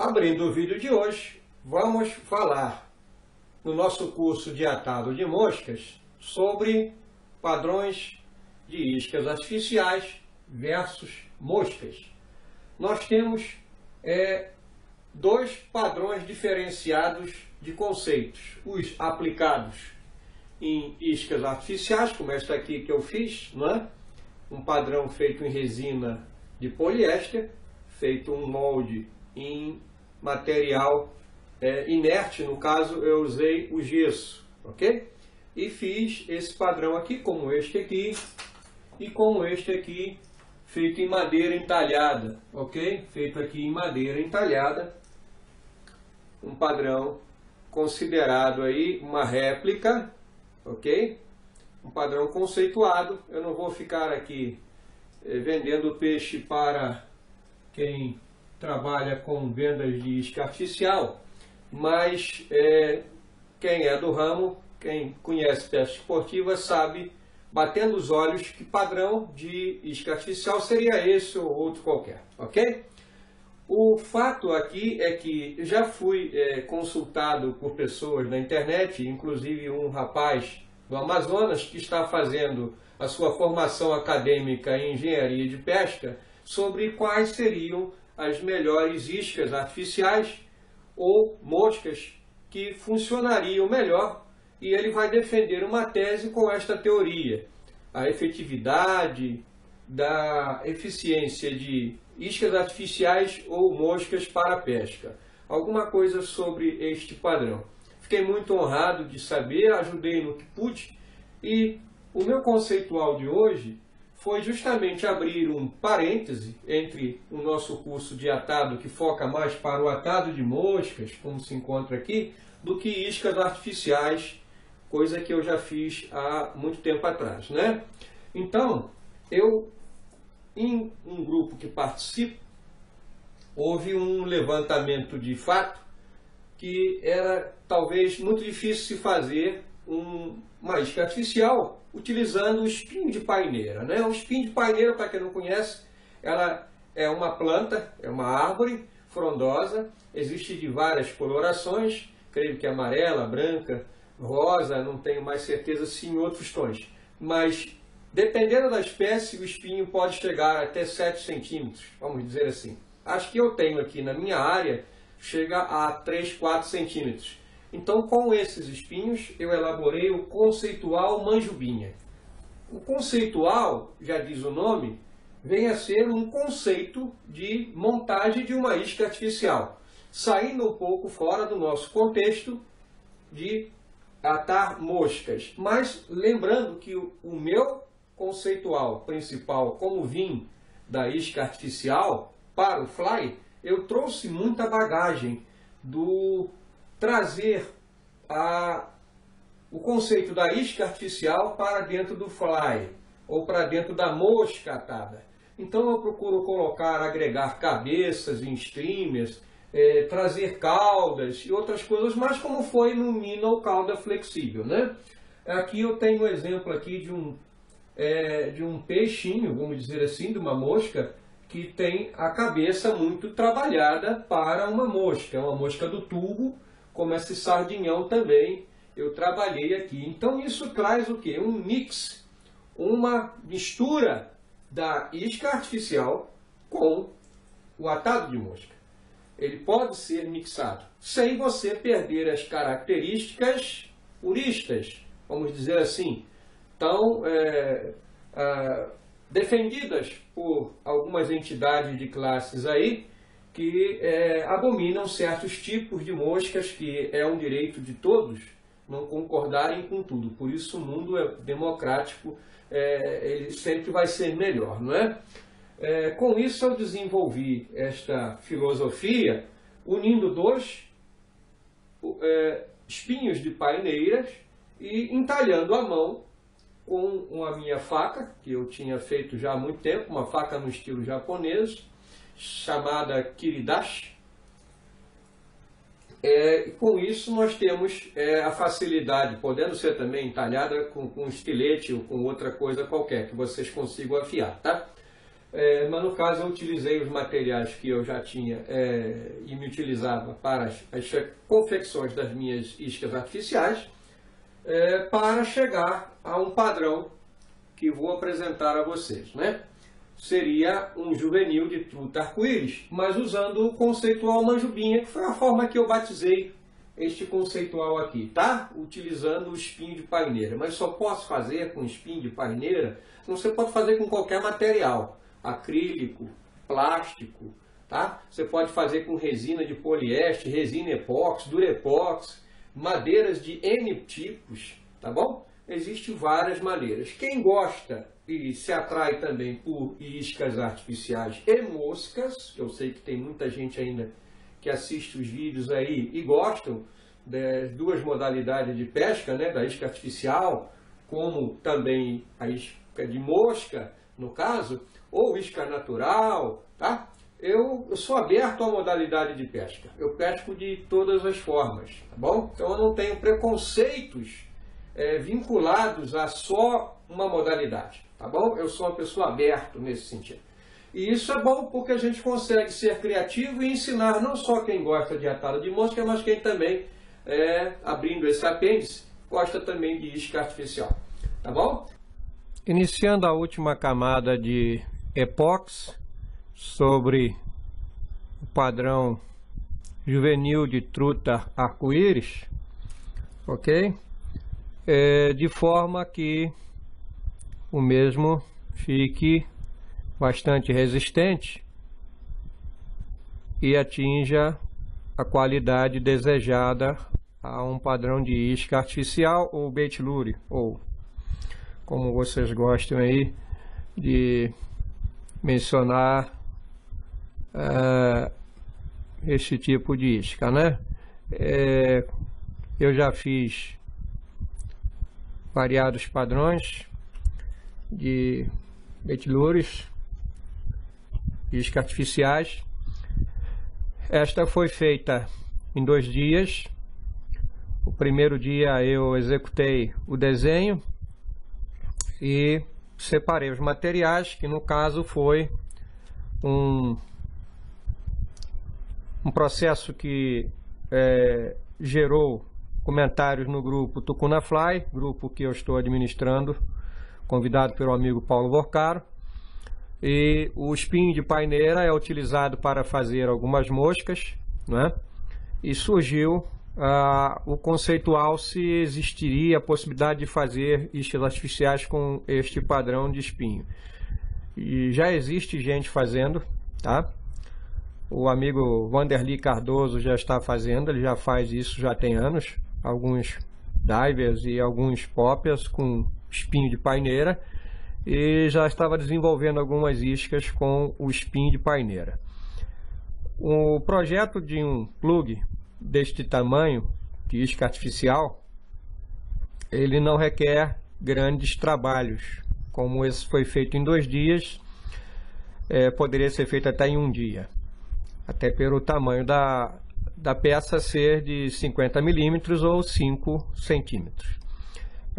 Abrindo o vídeo de hoje, vamos falar no nosso curso de atado de moscas sobre padrões de iscas artificiais versus moscas. Nós temos é, dois padrões diferenciados de conceitos. Os aplicados em iscas artificiais, como esta aqui que eu fiz, né? um padrão feito em resina de poliéster, feito um molde em material é, inerte, no caso eu usei o gesso, ok? E fiz esse padrão aqui, como este aqui, e como este aqui, feito em madeira entalhada, ok? Feito aqui em madeira entalhada, um padrão considerado aí uma réplica, ok? Um padrão conceituado, eu não vou ficar aqui eh, vendendo peixe para quem trabalha com vendas de isca artificial, mas é, quem é do ramo, quem conhece pesca esportiva, sabe, batendo os olhos, que padrão de isca artificial seria esse ou outro qualquer, ok? O fato aqui é que já fui é, consultado por pessoas na internet, inclusive um rapaz do Amazonas que está fazendo a sua formação acadêmica em engenharia de pesca, sobre quais seriam as melhores iscas artificiais ou moscas que funcionariam melhor e ele vai defender uma tese com esta teoria. A efetividade da eficiência de iscas artificiais ou moscas para pesca. Alguma coisa sobre este padrão. Fiquei muito honrado de saber, ajudei no que pude e o meu conceitual de hoje foi justamente abrir um parêntese entre o nosso curso de atado, que foca mais para o atado de moscas, como se encontra aqui, do que iscas artificiais, coisa que eu já fiz há muito tempo atrás. Né? Então, eu, em um grupo que participo, houve um levantamento de fato que era talvez muito difícil se fazer um, uma isca artificial utilizando o espinho de paineira. Né? O espinho de paineira, para quem não conhece, ela é uma planta, é uma árvore frondosa, existe de várias colorações, creio que amarela, branca, rosa, não tenho mais certeza se em outros tons. Mas, dependendo da espécie, o espinho pode chegar até 7 centímetros, vamos dizer assim. Acho que eu tenho aqui na minha área, chega a 3, 4 centímetros. Então, com esses espinhos, eu elaborei o conceitual manjubinha. O conceitual, já diz o nome, vem a ser um conceito de montagem de uma isca artificial, saindo um pouco fora do nosso contexto de atar moscas. Mas lembrando que o, meu conceitual principal, como vim da isca artificial para o fly, eu trouxe muita bagagem do trazer a, o conceito da isca artificial para dentro do fly, ou para dentro da mosca atada. Então eu procuro colocar, agregar cabeças em streamers, é, trazer caudas e outras coisas, mas como foi no Minnow cauda flexível. Né? Aqui eu tenho um exemplo aqui de um, é, de um peixinho, vamos dizer assim, de uma mosca, que tem a cabeça muito trabalhada para uma mosca, é uma mosca do tubo, como esse sardinhão também eu trabalhei aqui. Então isso traz o que? Um mix, uma mistura da isca artificial com o atado de mosca. Ele pode ser mixado sem você perder as características puristas, vamos dizer assim, tão é, é, defendidas por algumas entidades de classes aí, que é, abominam certos tipos de moscas, que é um direito de todos não concordarem com tudo. Por isso o mundo é democrático, é, ele sempre vai ser melhor, não é? é? Com isso eu desenvolvi esta filosofia unindo dois é, espinhos de paineiras e entalhando a mão com a minha faca, que eu tinha feito já há muito tempo, uma faca no estilo japonês, chamada Kiridashi. É, com isso nós temos é, a facilidade, podendo ser também entalhada com, com um estilete ou com outra coisa qualquer que vocês consigam afiar. Tá? É, mas no caso eu utilizei os materiais que eu já tinha é, e me utilizava para as, as, confecções das minhas iscas artificiais é, para chegar a um padrão que vou apresentar a vocês. Né? Seria um juvenil de truta arco-íris, mas usando o conceitual manjubinha, que foi a forma que eu batizei este conceitual aqui, tá? Utilizando o espinho de paineira. Mas só posso fazer com espinho de paineira? Não você pode fazer com qualquer material. Acrílico, plástico, tá? Você pode fazer com resina de poliéster, resina epóxi, durepox, madeiras de N tipos, tá bom? Existem várias maneiras. Quem gosta e se atrai também por iscas artificiais e moscas, eu sei que tem muita gente ainda que assiste os vídeos aí e gostam das duas modalidades de pesca, né, da isca artificial, como também a isca de mosca, no caso, ou isca natural, tá? Eu, eu sou aberto à modalidade de pesca. Eu pesco de todas as formas, tá bom? Então eu não tenho preconceitos é, vinculados a só uma modalidade, tá bom? Eu sou uma pessoa aberta nesse sentido. E isso é bom porque a gente consegue ser criativo e ensinar não só quem gosta de atalho de mosca, mas quem também, é, abrindo esse apêndice, gosta também de isca artificial. Tá bom? Iniciando a última camada de epox sobre o padrão juvenil de truta arco-íris, ok? É, de forma que o mesmo fique bastante resistente e atinja a qualidade desejada a um padrão de isca artificial ou bait lure, ou como vocês gostam aí de mencionar uh, esse tipo de isca, né? É, eu já fiz variados padrões de betilures iscas artificiais. Esta foi feita em dois dias. O primeiro dia eu executei o desenho e separei os materiais, que no caso foi um, um processo que é, gerou comentários no grupo Tucuna Fly, grupo que eu estou administrando, convidado pelo amigo Paulo Vorcaro. E o espinho de paineira é utilizado para fazer algumas moscas, né? E surgiu ah, o conceitual se existiria a possibilidade de fazer iscas artificiais com este padrão de espinho. E já existe gente fazendo, tá? O amigo Vanderly Cardoso já está fazendo, ele já faz isso já tem anos. Alguns divers e alguns poppers com espinho de paineira e já estava desenvolvendo algumas iscas com o spin de paineira. O projeto de um plug deste tamanho, de isca artificial, ele não requer grandes trabalhos, como esse foi feito em dois dias, é, poderia ser feito até em um dia, até pelo tamanho da, da peça ser de 50 milímetros ou 5 centímetros.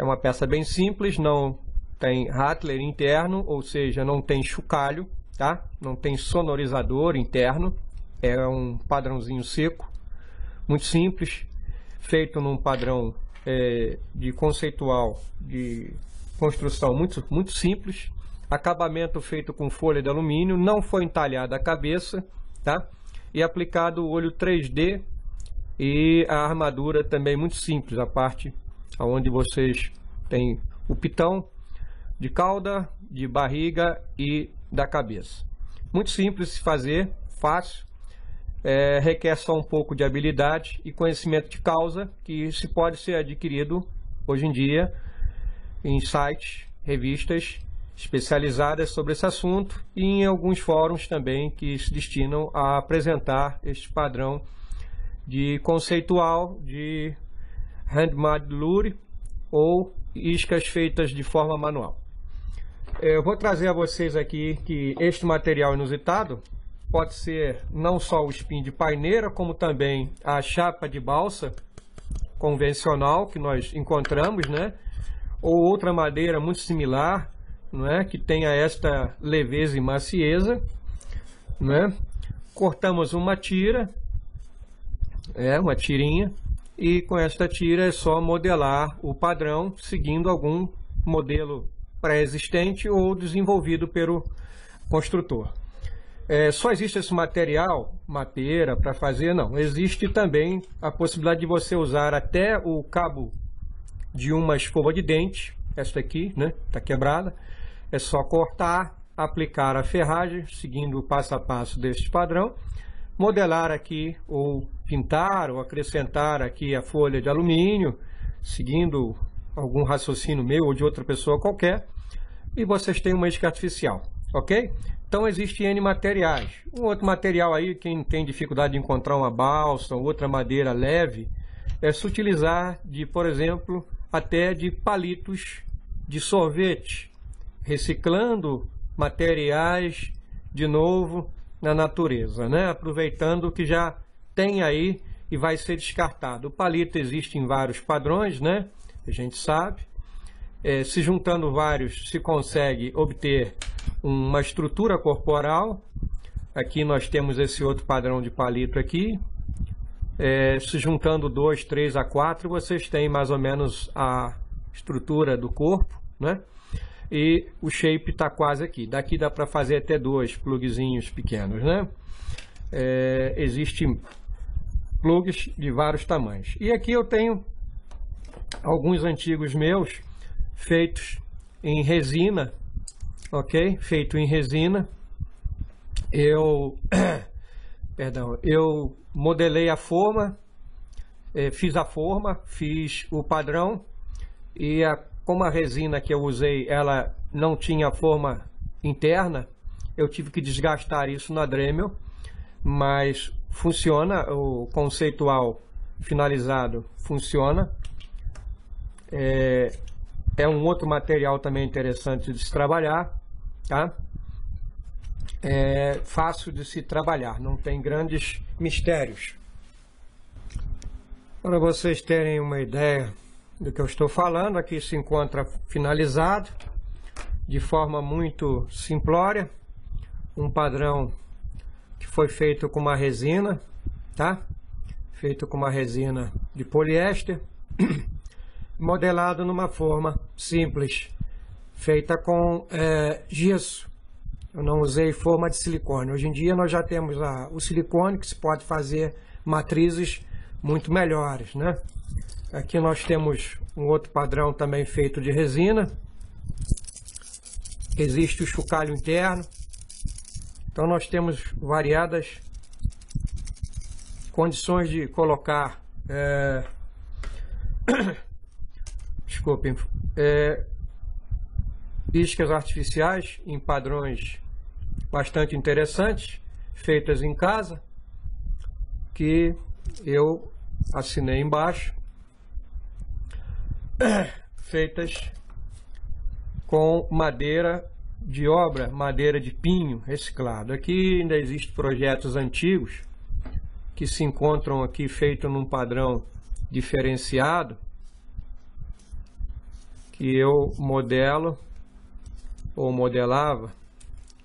É uma peça bem simples, não tem Rattler interno, ou seja, não tem chocalho, tá? Não tem sonorizador interno, é um padrãozinho seco, muito simples, feito num padrão é, de conceitual de construção muito, muito simples, acabamento feito com folha de alumínio, não foi entalhada a cabeça, tá? E aplicado o olho 3D e a armadura também muito simples, a parte onde vocês têm o pitão de cauda, de barriga e da cabeça. Muito simples de fazer, fácil, é, requer só um pouco de habilidade e conhecimento de causa que se pode ser adquirido hoje em dia em sites, revistas especializadas sobre esse assunto e em alguns fóruns também que se destinam a apresentar este padrão de conceitual de handmade lure ou iscas feitas de forma manual. Eu vou trazer a vocês aqui que este material inusitado pode ser não só o espinho de paineira, como também a chapa de balsa convencional que nós encontramos, né? Ou outra madeira muito similar, não é? que tenha esta leveza e macieza. Não é? Cortamos uma tira, é uma tirinha, e com esta tira é só modelar o padrão seguindo algum modelo pré-existente ou desenvolvido pelo construtor. É, só existe esse material, madeira, para fazer? Não. Existe também a possibilidade de você usar até o cabo de uma escova de dente, esta aqui, né? Está quebrada. É só cortar, aplicar a ferragem, seguindo o passo a passo deste padrão, modelar aqui, ou pintar, ou acrescentar aqui a folha de alumínio, seguindo algum raciocínio meu ou de outra pessoa qualquer, e vocês têm uma isca artificial, ok? Então existem N materiais. Um outro material aí, quem tem dificuldade de encontrar uma balsa ou outra madeira leve, é se utilizar de, por exemplo, até de palitos de sorvete, reciclando materiais de novo na natureza, né? aproveitando o que já tem aí e vai ser descartado. O palito existe em vários padrões, né? a gente sabe. É, se juntando vários, se consegue obter uma estrutura corporal. Aqui nós temos esse outro padrão de palito aqui. É, se juntando dois, três a quatro, vocês têm mais ou menos a estrutura do corpo, né? E o shape está quase aqui. Daqui dá para fazer até dois plugzinhos pequenos, né? É, Existem plugs de vários tamanhos. E aqui eu tenho alguns antigos meus feitos em resina, ok? Feito em resina. Eu, perdão, eu modelei a forma, eh, fiz a forma, fiz o padrão e a, como a resina que eu usei, ela não tinha forma interna, eu tive que desgastar isso na Dremel, mas funciona, o conceitual finalizado funciona. É, é um outro material também interessante de se trabalhar, tá? É fácil de se trabalhar, não tem grandes mistérios. Para vocês terem uma ideia do que eu estou falando, aqui se encontra finalizado de forma muito simplória, um padrão que foi feito com uma resina, tá? Feito com uma resina de poliéster. modelado numa forma simples, feita com é, gesso. Eu não usei forma de silicone. Hoje em dia nós já temos a, o silicone que se pode fazer matrizes muito melhores, né? Aqui nós temos um outro padrão também feito de resina. Existe o chocalho interno. Então nós temos variadas condições de colocar é, desculpem, é, iscas artificiais em padrões bastante interessantes, feitas em casa, que eu assinei embaixo, feitas com madeira de obra, madeira de pinho reciclado. Aqui ainda existem projetos antigos que se encontram aqui feito num padrão diferenciado, que eu modelo ou modelava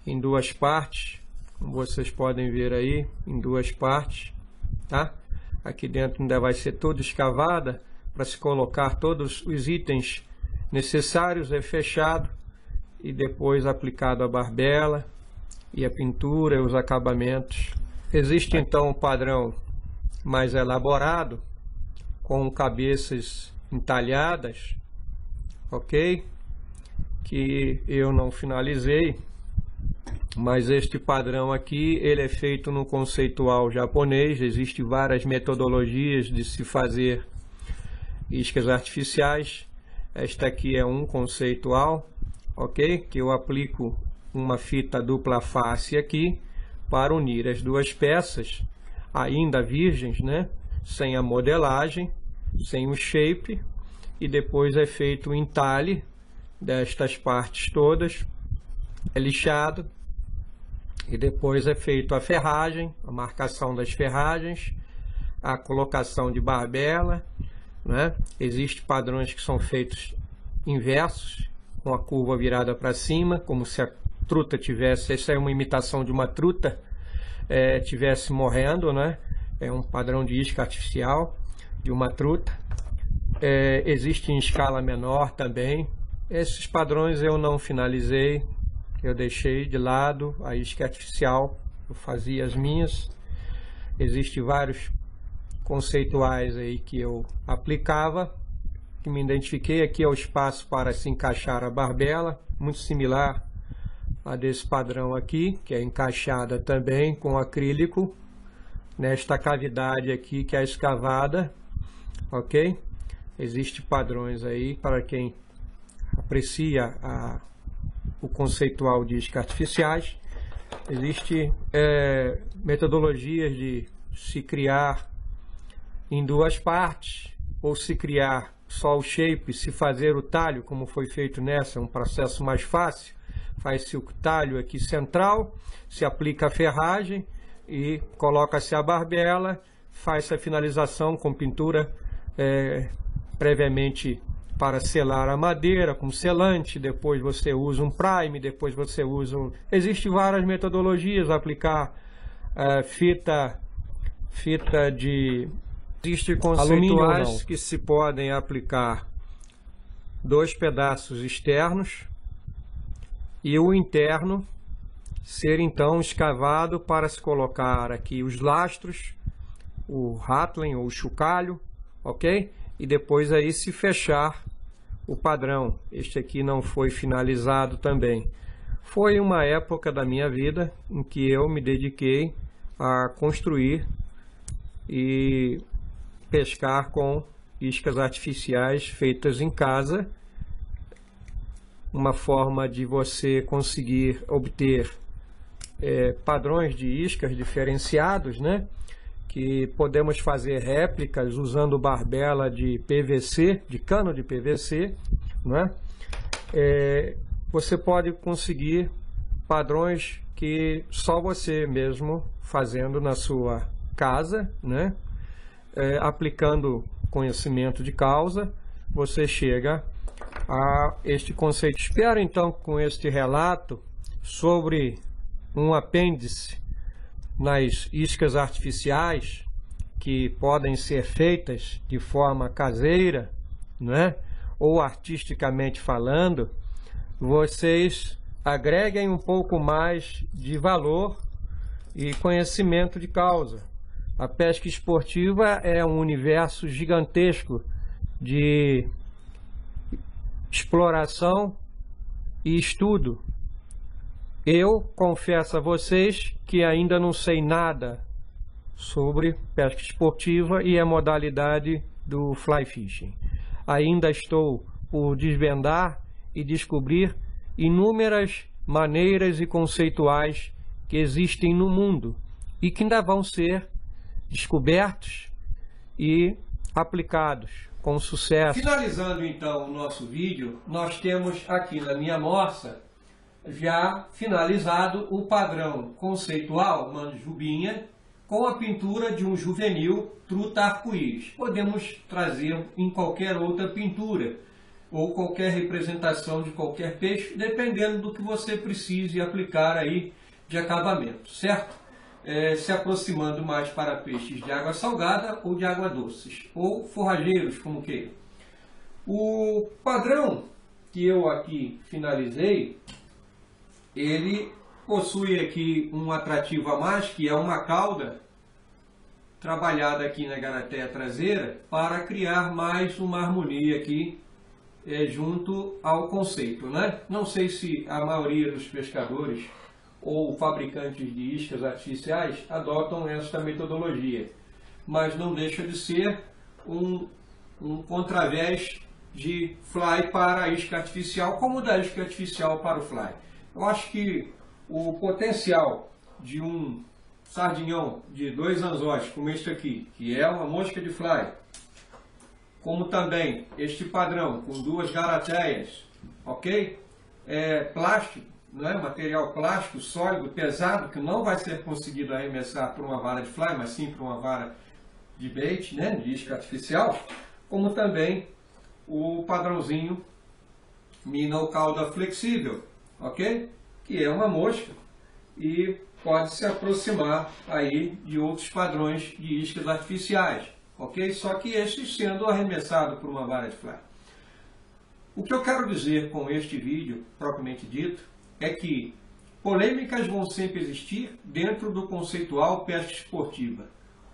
em duas partes, como vocês podem ver aí, em duas partes, tá? Aqui dentro ainda vai ser toda escavada para se colocar todos os itens necessários, é fechado e depois aplicado a barbela e a pintura e os acabamentos. Existe então um padrão mais elaborado com cabeças entalhadas ok? Que eu não finalizei, mas este padrão aqui, ele é feito no conceitual japonês, existem várias metodologias de se fazer iscas artificiais, esta aqui é um conceitual, ok? Que eu aplico uma fita dupla face aqui, para unir as duas peças, ainda virgens, né? Sem a modelagem, sem o shape, e depois é feito o entalhe destas partes todas, é lixado e depois é feito a ferragem, a marcação das ferragens, a colocação de barbela, né? Existem padrões que são feitos inversos, com a curva virada para cima, como se a truta tivesse, essa é uma imitação de uma truta, é, tivesse morrendo, né? É um padrão de isca artificial de uma truta. É, existe em escala menor também. Esses padrões eu não finalizei, eu deixei de lado a isca artificial, eu fazia as minhas. Existem vários conceituais aí que eu aplicava, que me identifiquei. Aqui é o espaço para se encaixar a barbela, muito similar a desse padrão aqui, que é encaixada também com acrílico nesta cavidade aqui que é escavada, ok? Existem padrões aí para quem aprecia a, o conceitual de iscas artificiais. Existem é, metodologias de se criar em duas partes, ou se criar só o shape, se fazer o talho, como foi feito nessa, é um processo mais fácil. Faz-se o talho aqui central, se aplica a ferragem e coloca-se a barbela, faz a finalização com pintura é, previamente para selar a madeira com selante, depois você usa um prime, depois você usa um... Existem várias metodologias, aplicar é, fita, fita de Existem conceituais que se podem aplicar dois pedaços externos e o interno ser então escavado para se colocar aqui os lastros, o ratling ou o chocalho, ok? E depois aí se fechar o padrão. Este aqui não foi finalizado também. Foi uma época da minha vida em que eu me dediquei a construir e pescar com iscas artificiais feitas em casa, uma forma de você conseguir obter é, padrões de iscas diferenciados, né? que podemos fazer réplicas usando barbela de PVC, de cano de PVC, né? É, você pode conseguir padrões que só você mesmo fazendo na sua casa, né? É, aplicando conhecimento de causa, você chega a este conceito. Espero então com este relato sobre um apêndice nas iscas artificiais que podem ser feitas de forma caseira, né? ou artisticamente falando, vocês agreguem um pouco mais de valor e conhecimento de causa. A pesca esportiva é um universo gigantesco de exploração e estudo. Eu confesso a vocês que ainda não sei nada sobre pesca esportiva e a modalidade do fly fishing. Ainda estou por desvendar e descobrir inúmeras maneiras e conceituais que existem no mundo e que ainda vão ser descobertos e aplicados com sucesso. Finalizando então o nosso vídeo, nós temos aqui na minha morsa já finalizado o padrão conceitual Manjubinha com a pintura de um juvenil truta arco-íris. Podemos trazer em qualquer outra pintura ou qualquer representação de qualquer peixe, dependendo do que você precise aplicar aí de acabamento, certo? É, se aproximando mais para peixes de água salgada ou de água doces, ou forrageiros, como queira. O padrão que eu aqui finalizei, ele possui aqui um atrativo a mais, que é uma cauda trabalhada aqui na garateia traseira para criar mais uma harmonia aqui é, junto ao conceito. Né? Não sei se a maioria dos pescadores ou fabricantes de iscas artificiais adotam esta metodologia, mas não deixa de ser um, um contravés de fly para a isca artificial, como da isca artificial para o fly. Eu acho que o potencial de um sardinhão de dois anzóis, como este aqui, que é uma mosca de fly, como também este padrão com duas garateias, ok? É, plástico, né, material plástico sólido, pesado, que não vai ser conseguido arremessar por uma vara de fly, mas sim por uma vara de bait, né, de isca artificial, como também o padrãozinho Minocauda flexível, ok? Que é uma mosca e pode se aproximar aí de outros padrões de iscas artificiais, ok? Só que estes sendo arremessado por uma vara de fly. O que eu quero dizer com este vídeo, propriamente dito, é que polêmicas vão sempre existir dentro do conceitual pesca esportiva.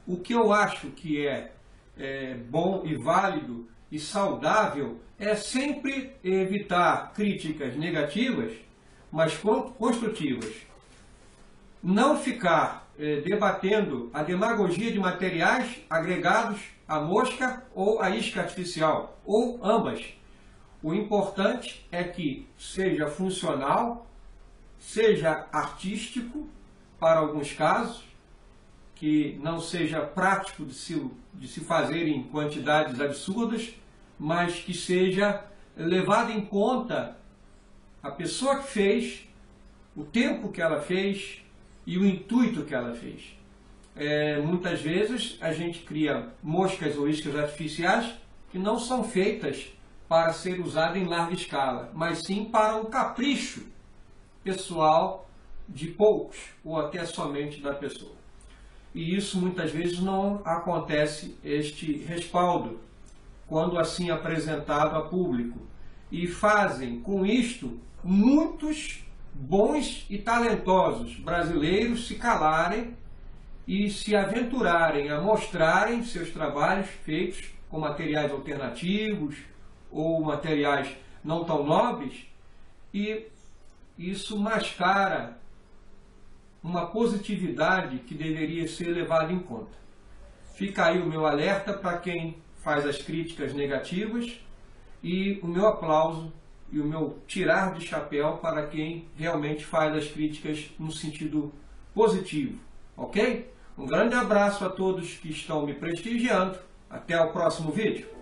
O que eu acho que é, é bom e válido e saudável é sempre evitar críticas negativas, mas construtivas. Não ficar é, debatendo a demagogia de materiais agregados à mosca ou à isca artificial, ou ambas o importante é que seja funcional, seja artístico, para alguns casos, que não seja prático de se, de se fazer em quantidades absurdas, mas que seja levado em conta a pessoa que fez, o tempo que ela fez e o intuito que ela fez. É, muitas vezes a gente cria moscas ou iscas artificiais que não são feitas para ser usado em larga escala, mas sim para um capricho pessoal de poucos, ou até somente da pessoa. E isso muitas vezes não acontece este respaldo, quando assim apresentado a público. E fazem com isto muitos bons e talentosos brasileiros se calarem e se aventurarem a mostrarem seus trabalhos feitos com materiais alternativos, ou materiais não tão nobres, e isso mascara uma positividade que deveria ser levada em conta. Fica aí o meu alerta para quem faz as críticas negativas e o meu aplauso e o meu tirar de chapéu para quem realmente faz as críticas no sentido positivo, ok? Um grande abraço a todos que estão me prestigiando. Até o próximo vídeo.